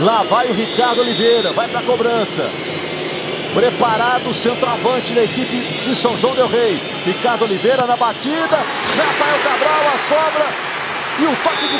Lá vai o Ricardo Oliveira, vai para a cobrança. Preparado o centroavante da equipe de São João Del Rei. Ricardo Oliveira na batida. Rafael Cabral, a sobra. E o toque de